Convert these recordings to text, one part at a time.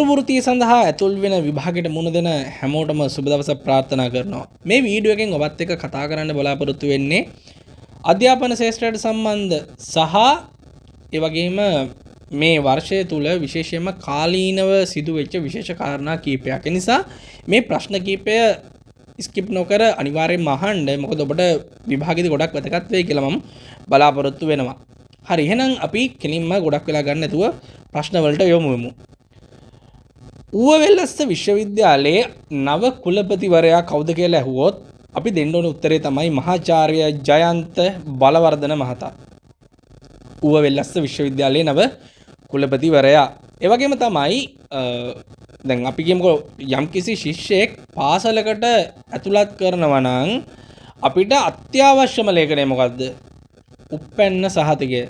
ගුරුවෘතිය සඳහා ඇතුල් වෙන විභාගයට මුණ දෙන හැමෝටම සුබදවස ප්‍රාර්ථනා කරනවා. මේ වීඩුවකින් ඔබත් එක කතා කරන්න බලාපොරොත්තු වෙන්නේ අධ්‍යාපන ශේෂත්‍රයට සම්බන්ධ සහ එවගේම මේ වර්ෂය තුළ විශේෂයම කාලීනව සිදුවෙච්ච විශේෂ කාරණා කීපයක්. නිසා මේ ප්‍රශ්න කීපය ස්කිප් නොකර අනිවාරය මහන්ඩ මොකද ඔබට විභාගිත ගොඩක් වැතකත් වේ කියලමම් බලාපොරොත්තු වෙනවා. හරි. එහෙනම් අපි කෙලින්ම ගොඩක් වෙලා ගන්න ඇතුව ප්‍රශ්නවලට යොමුවමු ඌවවෙල්ලස්ස විශ්වවිද්‍යාලයේ නව කුලපතිවරයා කෞද කියලා ඇහුවොත් අපි දෙන්නවන උත්තරේ තමයි මහාචාරය ජයන්ත බලවර්ධන මහතා. ඌව වෙල්ලස්ස විශ්වවිද්‍යාලය නව කුලපතිවරයා. එවගේම තමයි දැන් අපිගේමකො යම් කිසි ශිෂ්‍යයෙක් පාසලකට ඇතුළත් කරනවනං අපිට අත්‍යවශ්‍යම ලේකනය මොකක්ද උප්පැන්න සහතිකය.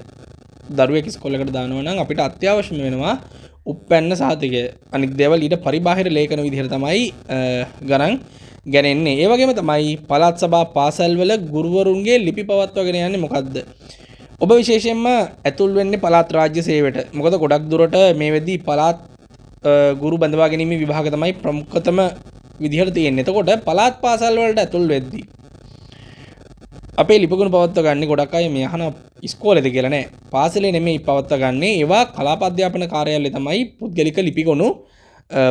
දරුවෙක් ස්කොල්ලකට දානවනම් අපිට අත්‍යවශ්‍යම වෙනවා උප්පැන්න සහතික අනික් දෙවල් ඊට පරිබාහිර ලේකන විදිහර තමයි ගණන් ගැනෙන්නේ. ඒවගේම තමයි පළත් සබා පාසල්වල ගුරුවරුන්ගේ ලිපි පවත්වගෙන යන්නේ මොකක්ද ඔබ විශේෂයෙන්ම ඇතුල් වෙන්න පලාත් රාජ්‍ය සේවට මොකද ගොඩක් දුරට මේ වෙදී පලාත් ගුරු බඳවා ගැනීම විභාග තමයි ප්‍රමුඛතම විදිහට තියෙන එතකොට පලාත් පාසල්වලට ඇතුල් වෙද්දී අපේ ලිපගුණ පවත්ව ගන්න ගොඩක් අය මේ හන ස්කෝලෙද කියලනෑ පාසලේ නෙමේ පවත්ව ගන්නේ ඒවා කලාපධ්‍යාපන කාරයල්ල තමයි පුද්ගලික ලිපිගොුණු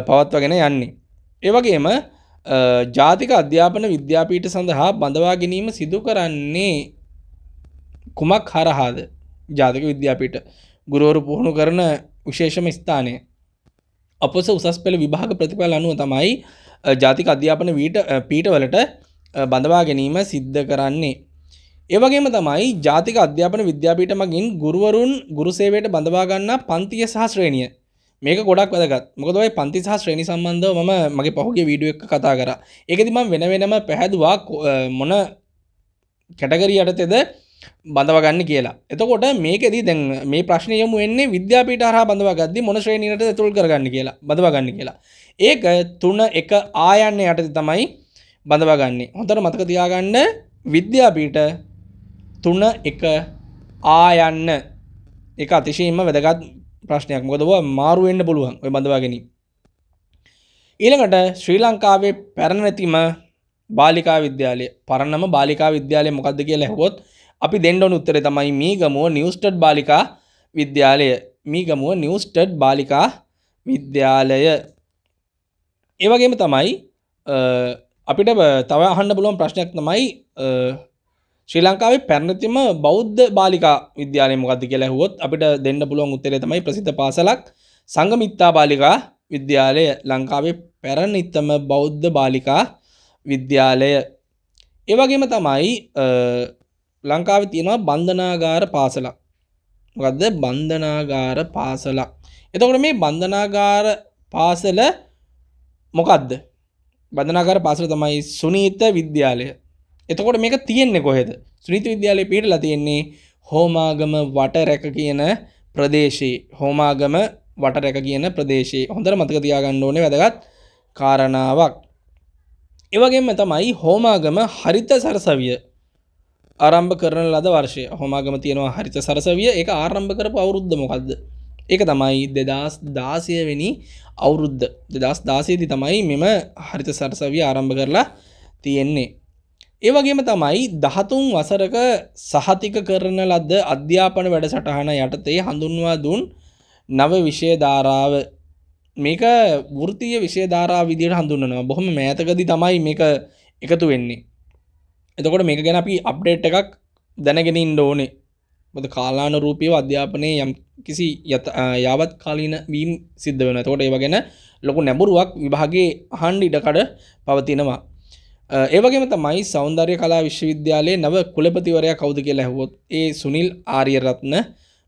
පවත්වගෙන යන්නේ. ඒවගේම ජාතික අධ්‍යාපන විද්‍යාපීට සඳහා බඳවා ගැනීම සිදු කරන්නේ කුමක් හරහාද? ජාතික විද්‍යාපීට ගුරුවරු පුහුණු කරන විශේෂම ස්ථානය. අපොස උසස් පෙළ විභාග ප්‍රතිඵල අනුව තමයි ජාතික අධ්‍යාපන වීට පීටවලට බඳවා ගැනීම සිද්ධ කරන්නේ. ඒවගේම තමයි ජාතික අධ්‍යාපන විද්‍යාපීට මගින් ගුරුවරුන් ගුරුසේවයට බඳවාගන්න පන්තිය සහස්ශ්‍රේණිය මේක ගොඩක් වැදගත්. මොකදයි පන්ති සහ ශ්‍රේණි සම්බන්ධව ම මගේ පහුගේ වීඩුව එක කතා කර. එකතිම වෙන වෙනම පැහැදවා මොන කැටගරී යටතෙද බඳවගන්න කියලා. එතකොට මේකෙදී දැන් මේ ප්‍රශ්නයම වෙන්නේ විද්‍යාපීට හර බඳව ගදදි මොන ශ්‍රේණීට තුළ කරගන්න කියලා බඳවගන්න කියලා. ඒක තුන එක ආයන්න යටති තමයි බඳවගන්නේ හොඳට මතක තියාගන්න විද්‍යාපීට තුන එක ආයන්න එක අතිශයෙන්ම වැදගත් ප්‍රශ්නයක්. මොකදව මාරුවෙන්න්න පුළුවන් ඔය බඳවාගෙන. ඊළඟට ශ්‍රී ලංකාවේ පැරණැතිම බාලිකා විද්‍යාලය. පරණම බාලිකා විද්‍යාලය මොකක්ද කිය ලැහොත් අපි දෙන්නඩොන උත්තර තමයි මේ ගමුව නිවස්ටඩ් බාලිකා විද්‍යාලය. මේ ගමුව නිවස්ටඩ් බාලිකා විද්‍යාලය. ඒවගේම තමයි අපිට තව අහන්න පුළුවන් ප්‍රශ්නයක් තමයි ශ්‍රී ලංකාවේ පැරණතිම බෞද්ධ බාලිකා විද්‍යාලය මොකක්ද කියලා හුවොත් අපිට දෙන්න පුළුවන් උත්තරේ තමයි ප්‍රසිද්ධ පාසලක් සංගමිත්තා බාලිකා විද්‍යාලය. ලංකාවේ පැරණිත්තම බෞද්ධ බාලිකා විද්‍යාලය. ඒවගේම තමයි ලංකාව තියෙනවා බන්ධනාගාර පාසලක්. මොකක්ද බන්ධනාගාර පාසලක්. එතකොට මේ බන්ධනාගාර පාසල මොකක්ද බඳනාගර පාසල තමයි සුනීත විද්‍යාලය. එතකොට මේක තියෙන්නේ කොහෙද? සුනීත විද්‍යාලය පිටල තියෙන්නේ හෝමාගම වට රැක කියන ප්‍රදේශයේ හෝමාගම වට රැක කියන ප්‍රදේශයේ හොඳර මතක තියාගන්න ඕනේ වැදගත් කාරණාවක්. එවගේම තමයි හෝමාගම හරිත සරසවිය ආරම්භ කරන ලද වර්ෂය. හොමාගම තියෙනවා හරිත සරසවිය. එක ආරම්භ කරපු අවුරුද්ධ මොකක්ද ඒක තමයි දෙදස් දාසයවෙනි අවුරුද්ධ දෙදස් දාසයේදි තමයි මෙම හරිත සරසවිය ආරම්භ කරලා තියෙන්නේ. ඒවගේම තමයි දහතුන් වසරක සහතික කරන ලද්ද අධ්‍යාපන වැඩ සටහන යටතේ හඳුන්වා දුන් නව විෂයධාරාව. මේක වෘතිය විෂයධාරා විදියට හඳුන්නනවා බොහොම මෑතකදි තමයි මේක එකතු වෙන්නේ. එතකොට මේක ගැන අපි අප්ඩේට් එකක් දැනගෙනින් ඕනේ. බොද කාලාන රූපියව අධ්‍යාපනය යම් කිසි යත යාවත් කාලීන වීම් සිද්ධ වෙන තකොට ඒව ගැන ලොකු නැබුරුවක් විභාගේ අහන්ඩ ඉඩකඩ පවතිනවා. ඒවගේම තමයි සෞන්දර්ය කලා විශ්වවිද්‍යාලයේ නව කුලපතිවරයා කවුද කියලා ඇහුවොත් ඒ සුනිල් ආරියරත්න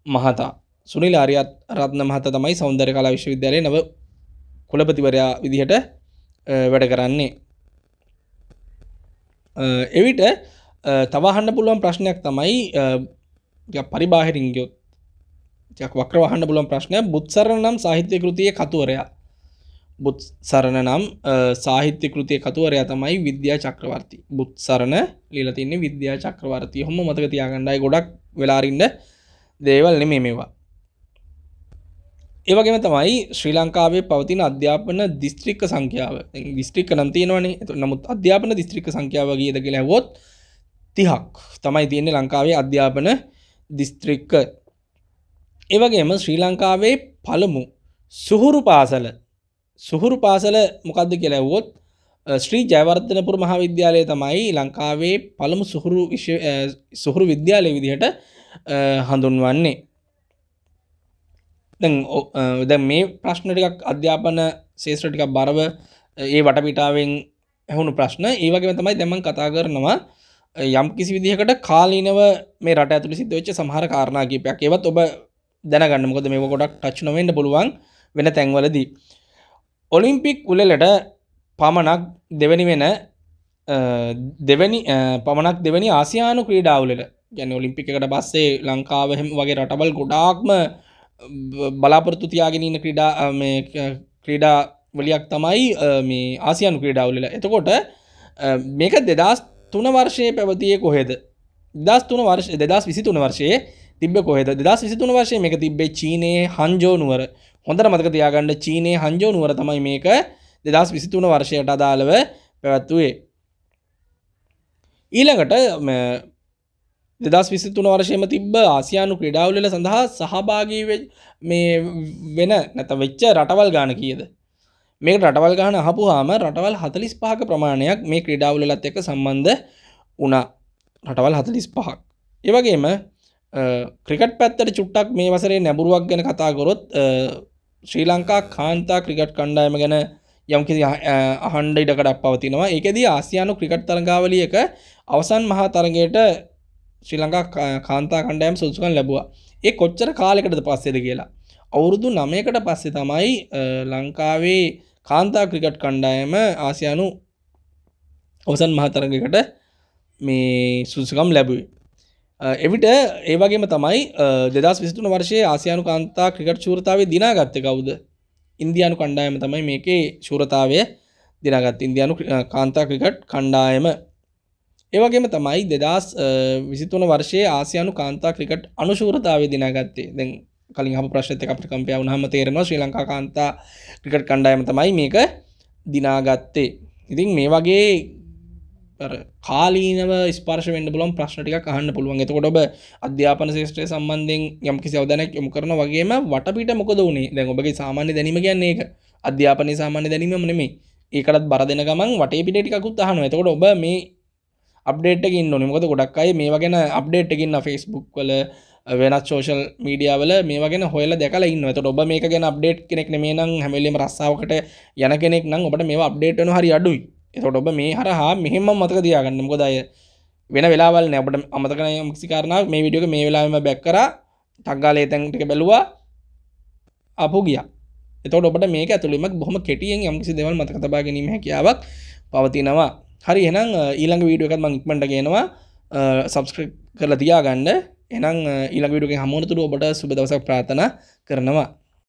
මහතා. සුනිල් ආරියත් රත්න මහත තමයි සෞන්දර්ය කලා විශ්වවිද්‍යාලයේ නව කුලපතිවරයා විදිහට වැඩ කරන්නේ. එවිට තවහන්න පුළුවන් ප්‍රශ්නයක් තමයි පරිබාහිරින් ගයොත් වක්‍රවහන්න පුළුවන් ප්‍රශ්නය බුත්සර නම් සාහිත්‍ය කෘතිය කතුවරයා. බුත් සරණ නම් සාහිත්‍ය කෘතිය කතුවරයා තමයි විද්‍යා චක්‍රවර්ති. බුත් සරණ ලිල තින්නේ විද්‍යා චක්‍රවර්ති. හොම මතක තියාගණ්ඩයි ගොඩක් වෙලාරින්ඩ දේවල් නෙමේ මේවා. ඒවගේම තමයි ශ්‍රී ලංකාවේ පවතින අධ්‍යාපන දිස්ත්‍රික්ක සංඛ්‍යාව. දිස්ත්‍රික්ක නන්තියනවනේ නමුත් අධ්‍යාපන දිස්ත්‍රික්ක සංඛ්‍යාව ගේද කියලා හොත් තිහක් තමයි තියෙන්නේ ලංකාවේ අධ්‍යාපන දිස්ත්‍රික්ක. ඒවගේම ශ්‍රී ලංකාවේ පළමු සුහුරු පාසල සුහුරු පාසල මොකක්ද කියලැවොත් ශ්‍රී ජයවර්ධනපුර මහාවිද්‍යාලය තමයි ලංකාවේ පළමු සුහුරු සුහුරු විද්‍යාලය විදිහට හඳුන්වන්නේ. ද මේ ප්‍රශ්නටිකක් අධ්‍යාපන ශේෂ්‍රටිකක් බරව ඒ වටපිටාවෙන් ඇහුණු ප්‍රශ්න. ඒවගේ තමයි දැමන් කතා කරනවා යම් කිසි විදිහකට කාලීනව මේ රට ඇතුළි සිද්ධ වෙච්ච සමහර කාරණා කීපයක්. ඒවත් ඔබ දැනගන්න. මොකද මේ ගොඩක් ටච් නොවෙන්න පුළුවන් වෙන තැන්වලදී. ඔලිම්පික් උලලට පමණක් දෙවැනි වෙන දෙවැනි පමණක් දෙවැනි ආසියානු ක්‍රීඩාවලට ගැන ඔලිම්පිකට පස්සේ ලංකාවහෙම වගේ රටබල් ගොඩාක්ම බලාපොරත්තු තියාගෙන ඉන්න ක්‍රීඩා ක්‍රීඩා වලියක් තමයි මේ ආසියනු ක්‍රීඩාවලල එතකොට මේක දෙදස් තුන වර්ෂය පැවතිය කොහෙද? දස් තුන වර්ෂ දෙදස් විසි තුන වර්ෂයේ තිබ කොහෙද? දස් විසි තුන වර්ෂය මේක තිබේ චීනයේ හන්ජෝනුවර හොඳට මතක තියාගන්න චීනය හන්ජෝනුවර තමයි මේක දෙදස් විසි තුන වර්ෂයට අදාළව පැවැත්තුවේ ඊළඟට දෙදස් විසි තුන වර්ෂයම තිබ්බ ආසියානු ක්‍රඩාවලල සඳහා සහභාගී මේ වෙන නැත වෙච්ච රටවල් ගාන කියද? මේ රටවල් ගාන හපු හාම රටවල් හතලිස් පහක ප්‍රමාණයක් මේ ක්‍රඩාවලලත් එක සම්බන්ධ වනා රටවල් හතලිස් පහක් ඒවගේම ක්‍රිකට් පැත්තට චුට්ටක් මේ වසරේ නැබුරුවක් ගැන කතාගොරොත් ශ්‍රී ලංකා කාන්තා ක්‍රිකට් කණ්ඩායම ගැන යම්කිසි අහන්ඩ ඉඩකඩක් පවතිනවා. ඒකෙදී ආසියානු ක්‍රිකට් තරගාවලිය එක අවසන් මහා තරගයට ශ්‍රී ලංකා කාන්තා කණ්ඩයම් සුදුසුකන් ලැබවා. ඒ කොච්චර කාලෙකටද පස්සෙද කියලා? අවුරුදු නමයකට පස්සේ තමයි ලංකාවේ කාන්තා ක්‍රිකට් කණ්ඩායම ආසියානු අවසන් මහතරගකට මේ සුදුසකම් ලැබුවේ. එවිට ඒවගේම තමයි දෙදස් විස්තුන වර්ෂයේ ආසියානු කාන්තා ක්‍රිකට් ශූරතාවේ දිනාගත්ත කවුද? ඉන්දයානු කණ්ඩායම තමයි මේකේ ශූරතාවය දිනගත් ඉන්දයානු කාන්තා ක්‍රිකට් කණ්ඩායම. ඒවගේම තමයි දෙදස් විසිතුන වර්ෂයේ ආසියානු කාන්තා ක්‍රිකට් අනුශූරතාව දිනාගත්තේ. දැන් කලින් හම ප්‍රශ්ත අපට කම්පය වුණහම තේරෙනවා ශ්‍රී ලංකා කාන්තා ක්‍රිකට් කණ්ඩායම තමයි මේක දිනාගත්තේ. ඉතින් මේ වගේ කාලීනව ස්පර්ශ වෙන්න බලම් ප්‍රශ්නටික අහන්න පුළුවන්. එතකොට ඔබ අධ්‍යාපන ශේෂ්‍රය සම්බන්ධයෙන් යම්කිසි අවධනයක් යොමු කරන වගේම වටපිට මොකද වුණේ දැන් ඔබගේ සාමාන්‍ය දැනීම කියන්නේ ඒක. අධ්‍යාපනය සාමාන්‍ය දැනීම නෙමේ ඒකටත් බර දෙන ගමන් වටේ පිටිකකුත් අහන එතකොට ඔබ මේ අප්ඩේට්කින් නොනමකද ගොඩක් අයි මේ වගෙන අප්ඩේට්කින්න ෆස්බුක් වල වෙනත් සෝෂල් මීඩියාවල මේ වගෙන හොල දැකල ඉන්න ත ඔබ මේක ගැන අප්ඩේට් කෙනෙක් මේ නම් හැමලීම රස්සාාවකට යන කෙනෙක් නම් ඔබට මේ අප්ඩේට්න හරි අඩුයි. එතොට ඔබ මේ හරහා මෙහෙම මතක දයාගන්න මොකදය වෙන වෙලාවල් නැබට අමතකන මක්සිකාරන මේ විඩියක මේ වෙලාම බැක්කර තක්ගාලේ තැන්ටික බැලවා. අපපු ගිය. එතට ඔබට මේ ඇතුළීම බොහම කෙටියෙන් යම්කිසි දෙවල් මතක තබා ගැනීම හැකියාවක් පවතිනවා. හරි එනම් ඊළඟ වීඩුව එකත් මං ඉක්මට ගෙනවා සබස්ක්‍රප් කරලා තියාගන්න. එනම් ඊළඟ විඩුවෙන් හමුණතුරු ඔබට සුබ දවසක් ප්‍රාථනා කරනවා.